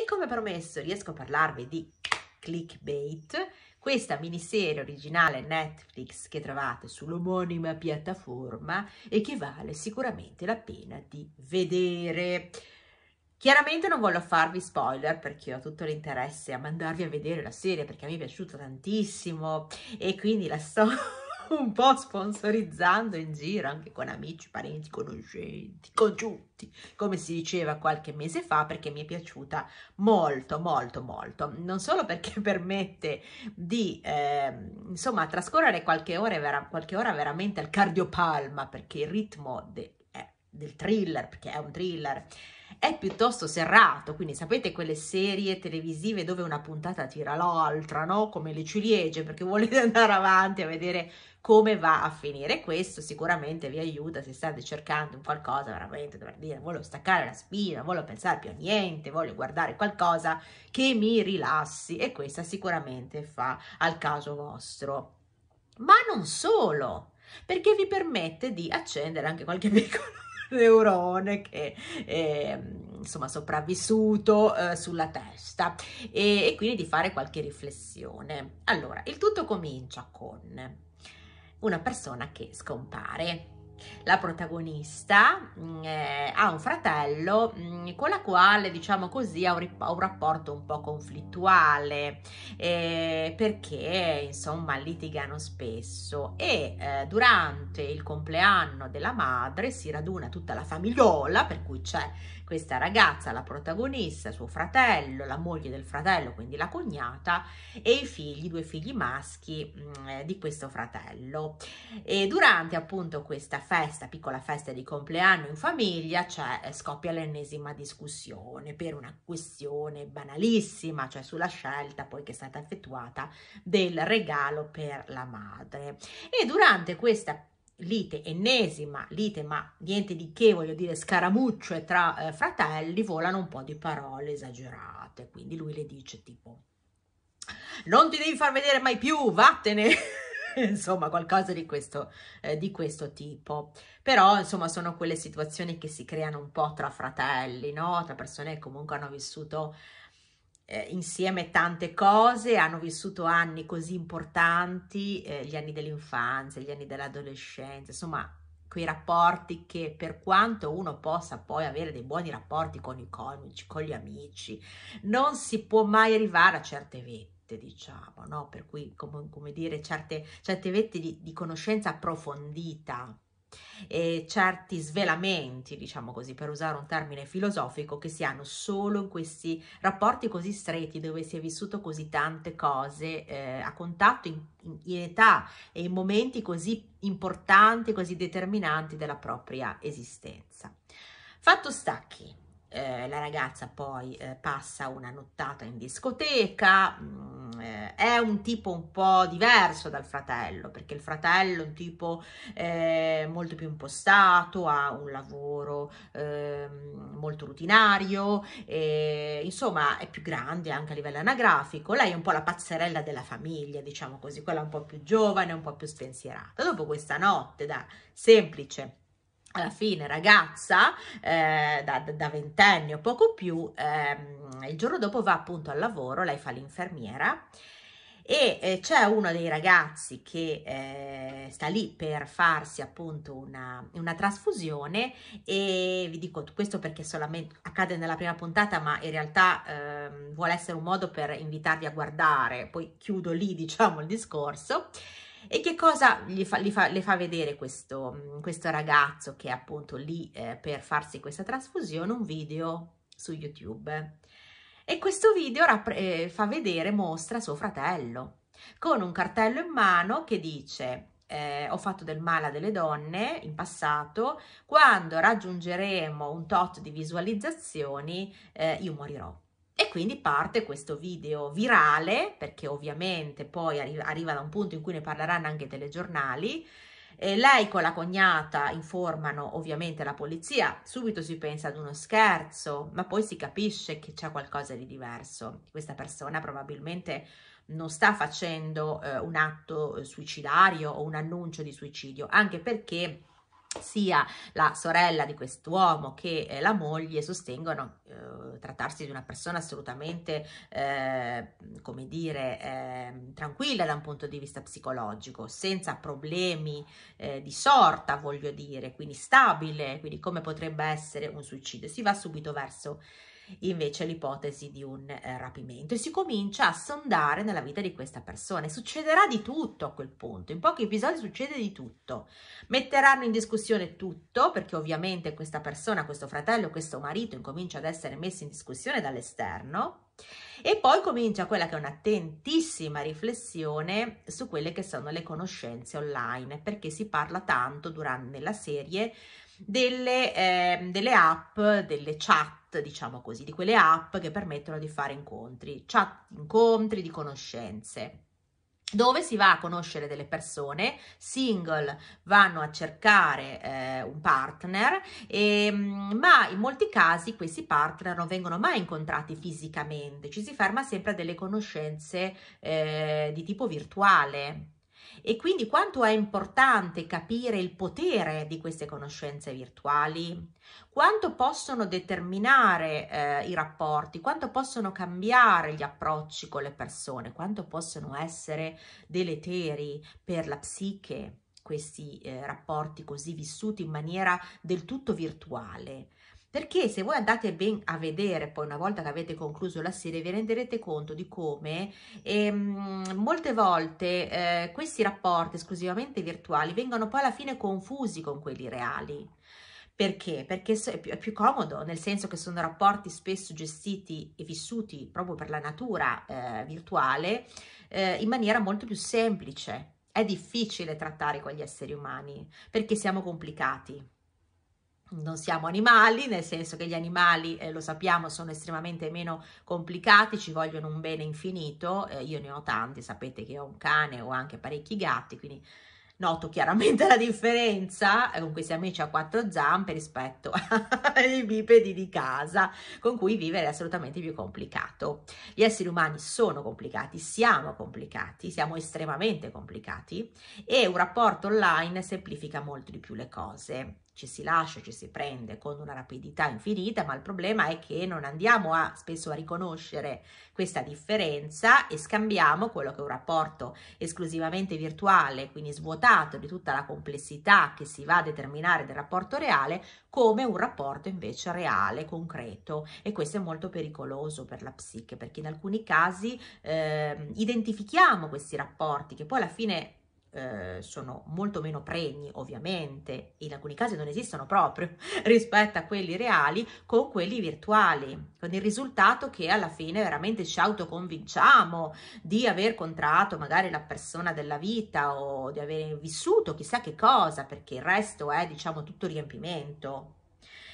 E come promesso riesco a parlarvi di Clickbait, questa miniserie originale Netflix che trovate sull'omonima piattaforma e che vale sicuramente la pena di vedere. Chiaramente non voglio farvi spoiler perché ho tutto l'interesse a mandarvi a vedere la serie perché mi è piaciuta tantissimo e quindi la sto un po' sponsorizzando in giro anche con amici, parenti, conoscenti, congiunti, come si diceva qualche mese fa, perché mi è piaciuta molto, molto, molto. Non solo perché permette di, eh, insomma, trascorrere qualche ora, vera, qualche ora veramente al cardiopalma, perché il ritmo de, eh, del thriller, perché è un thriller, è piuttosto serrato, quindi sapete quelle serie televisive dove una puntata tira l'altra, no? Come le ciliegie, perché volete andare avanti a vedere come va a finire. Questo sicuramente vi aiuta se state cercando un qualcosa veramente per dire voglio staccare la spina, voglio pensare più a niente, voglio guardare qualcosa che mi rilassi e questa sicuramente fa al caso vostro. Ma non solo, perché vi permette di accendere anche qualche piccolo neurone che è insomma sopravvissuto eh, sulla testa e, e quindi di fare qualche riflessione. Allora, il tutto comincia con una persona che scompare. La protagonista mm, eh, ha un fratello mh, mm, con la quale, diciamo così, ha un, ha un rapporto un po' conflittuale eh, perché, insomma, litigano spesso e eh, durante il compleanno della madre si raduna tutta la famigliola, per cui c'è questa ragazza, la protagonista, suo fratello, la moglie del fratello, quindi la cognata, e i figli, due figli maschi mh, mm, eh, di questo fratello. E durante appunto questa festa, piccola festa di compleanno in famiglia, cioè, eh, scoppia l'ennesima discussione per una questione banalissima, cioè sulla scelta poi che è stata effettuata del regalo per la madre. E durante questa lite, ennesima lite, ma niente di che, voglio dire, scaramucce tra eh, fratelli, volano un po' di parole esagerate. Quindi lui le dice tipo, non ti devi far vedere mai più, vattene. insomma, qualcosa di questo, eh, di questo tipo. Però, insomma, sono quelle situazioni che si creano un po' tra fratelli, no? Tra persone che comunque hanno vissuto eh, insieme tante cose, hanno vissuto anni così importanti, eh, gli anni dell'infanzia, gli anni dell'adolescenza, insomma quei rapporti che per quanto uno possa poi avere dei buoni rapporti con i coniugi, con gli amici, non si può mai arrivare a certe vette diciamo, no? Per cui, come, come dire, certe, certe vette di, di conoscenza approfondita, e certi svelamenti, diciamo così, per usare un termine filosofico, che si hanno solo in questi rapporti così stretti dove si è vissuto così tante cose eh, a contatto in, in età e in momenti così importanti, così determinanti della propria esistenza. Fatto sta che eh, la ragazza poi eh, passa una nottata in discoteca, mh, mm, eh, è un tipo un po' diverso dal fratello, perché il fratello è un tipo eh, molto più impostato, ha un lavoro ehm, molto rutinario, insomma è più grande anche a livello anagrafico, lei è un po' la pazzerella della famiglia, diciamo così, quella un po' più giovane, un po' più spensierata. Dopo questa notte da semplice alla fine ragazza eh, da, da, ventenne o poco più, ehm, il giorno dopo va appunto al lavoro, lei fa l'infermiera e eh, c'è uno dei ragazzi che eh, sta lì per farsi appunto una, una, trasfusione e vi dico questo perché solamente accade nella prima puntata ma in realtà ehm, vuole essere un modo per invitarvi a guardare, poi chiudo lì diciamo il discorso e che cosa gli fa, gli fa, le fa vedere questo, questo, ragazzo che è appunto lì eh, per farsi questa trasfusione? Un video su YouTube. E questo video eh, fa vedere, mostra suo fratello con un cartello in mano che dice eh, ho fatto del male a delle donne in passato, quando raggiungeremo un tot di visualizzazioni eh, io morirò. E quindi parte questo video virale, perché ovviamente poi arri arriva da un punto in cui ne parleranno anche i telegiornali, e lei con la cognata informano ovviamente la polizia, subito si pensa ad uno scherzo, ma poi si capisce che c'è qualcosa di diverso. Questa persona probabilmente non sta facendo eh, un atto suicidario o un annuncio di suicidio, anche perché sia la sorella di quest'uomo che eh, la moglie sostengono eh, trattarsi di una persona assolutamente, eh, come dire, ehm, tranquilla da un punto di vista psicologico, senza problemi eh, di sorta, voglio dire, quindi stabile, quindi come potrebbe essere un suicidio. Si va subito verso invece l'ipotesi di un eh, rapimento. E si comincia a sondare nella vita di questa persona. E succederà di tutto a quel punto, in pochi episodi succede di tutto, metteranno in discussione tutto perché ovviamente questa persona, questo fratello, questo marito incomincia ad essere messo in discussione dall'esterno. E poi comincia quella che è un'attentissima riflessione su quelle che sono le conoscenze online. Perché si parla tanto durante la serie delle, eh, delle app, delle chat, diciamo così, di quelle app che permettono di fare incontri, chat, incontri di conoscenze dove si va a conoscere delle persone, single vanno a cercare eh, un partner, e, ehm, ma in molti casi questi partner non vengono mai incontrati fisicamente, ci si ferma sempre a delle conoscenze eh, di tipo virtuale. E quindi quanto è importante capire il potere di queste conoscenze virtuali, quanto possono determinare eh, i rapporti, quanto possono cambiare gli approcci con le persone, quanto possono essere deleteri per la psiche questi eh, rapporti così vissuti in maniera del tutto virtuale perché se voi andate ben a vedere poi una volta che avete concluso la serie vi renderete conto di come ehm, molte volte eh, questi rapporti esclusivamente virtuali vengono poi alla fine confusi con quelli reali perché? Perché è più, comodo, nel senso che sono rapporti spesso gestiti e vissuti proprio per la natura eh, virtuale eh, in maniera molto più semplice. È difficile trattare con gli esseri umani perché siamo complicati non siamo animali, nel senso che gli animali, eh, lo sappiamo, sono estremamente meno complicati, ci vogliono un bene infinito, eh, io ne ho tanti, sapete che ho un cane, ho anche parecchi gatti, quindi noto chiaramente la differenza con questi amici a quattro zampe rispetto ai bipedi di casa con cui vivere è assolutamente più complicato. Gli esseri umani sono complicati, siamo complicati, siamo estremamente complicati e un rapporto online semplifica molto di più le cose ci si lascia, ci si prende con una rapidità infinita, ma il problema è che non andiamo a, spesso a riconoscere questa differenza e scambiamo quello che è un rapporto esclusivamente virtuale, quindi svuotato di tutta la complessità che si va a determinare del rapporto reale, come un rapporto invece reale, concreto. E questo è molto pericoloso per la psiche perché in alcuni casi eh, identifichiamo questi rapporti che poi alla fine eh, sono molto meno pregni ovviamente, in alcuni casi non esistono proprio rispetto a quelli reali, con quelli virtuali, con il risultato che alla fine veramente ci autoconvinciamo di aver contratto magari la persona della vita o di aver vissuto chissà che cosa, perché il resto è diciamo tutto riempimento.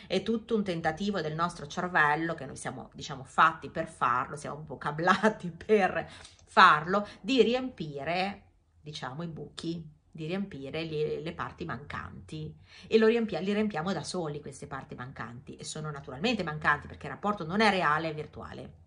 È tutto un tentativo del nostro cervello che noi siamo diciamo fatti per farlo, siamo un po' cablati per farlo, di riempire diciamo, i buchi, di riempire le, le parti mancanti e riempia, li riempiamo da soli queste parti mancanti e sono naturalmente mancanti perché il rapporto non è reale, è virtuale.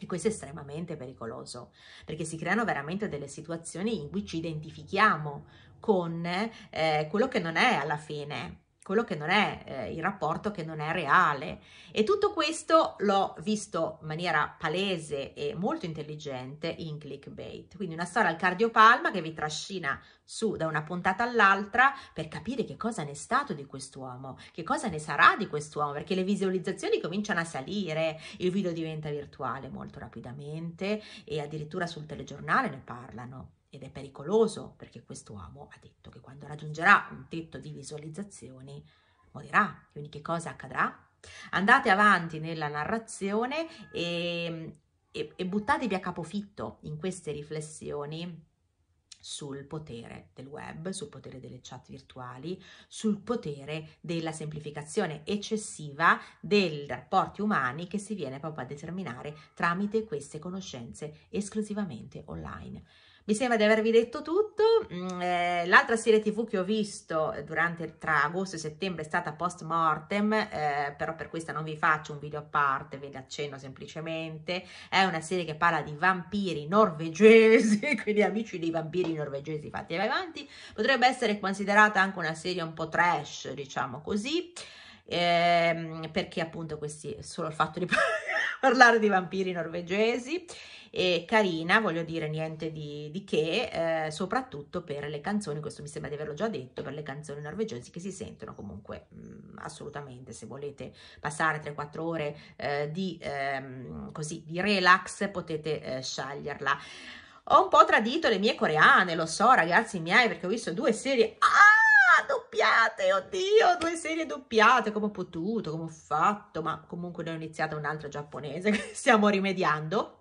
E questo è estremamente pericoloso perché si creano veramente delle situazioni in cui ci identifichiamo con eh, quello che non è alla fine quello che non è eh, il rapporto che non è reale. E tutto questo l'ho visto in maniera palese e molto intelligente in clickbait. Quindi una storia al cardiopalma che vi trascina su da una puntata all'altra per capire che cosa ne è stato di quest'uomo che cosa ne sarà di quest'uomo perché le visualizzazioni cominciano a salire il video diventa virtuale molto rapidamente e addirittura sul telegiornale ne parlano ed è pericoloso perché quest'uomo ha detto che quando raggiungerà un tetto di visualizzazioni morirà. Quindi che cosa accadrà? Andate avanti nella narrazione e, e, e buttatevi a capofitto in queste riflessioni sul potere del web, sul potere delle chat virtuali, sul potere della semplificazione eccessiva dei rapporti umani che si viene proprio a determinare tramite queste conoscenze esclusivamente online. Mi sembra di avervi detto tutto. Mm, eh, l'altra serie tv che ho visto durante tra agosto e settembre è stata Post Mortem, eh, però per questa non vi faccio un video a parte, ve ne accenno semplicemente. È una serie che parla di vampiri norvegesi, quindi amici dei vampiri norvegesi fatti avanti. Potrebbe essere considerata anche una serie un po' trash, diciamo così. Ehm, perché appunto questi solo il fatto di parlare di vampiri norvegesi e carina, voglio dire niente di, di che, eh, soprattutto per le canzoni, questo mi sembra di averlo già detto, per le canzoni norvegesi che si sentono comunque mh, mm, assolutamente, se volete passare 3-4 ore eh, di, ehm, così, di relax potete eh, sceglierla. Ho un po' tradito le mie coreane, lo so ragazzi miei, perché ho visto due serie... Doppiate, oddio, due serie doppiate, come ho potuto, come ho fatto, ma comunque ne ho iniziata un'altra giapponese che stiamo rimediando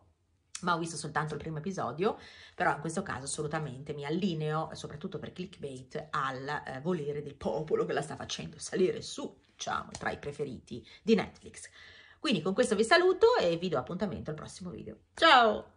ma ho visto soltanto il primo episodio, però in questo caso assolutamente mi allineo, soprattutto per clickbait, al eh, volere del popolo che la sta facendo salire su, diciamo, tra i preferiti di Netflix. Quindi con questo vi saluto e vi do appuntamento al prossimo video. Ciao!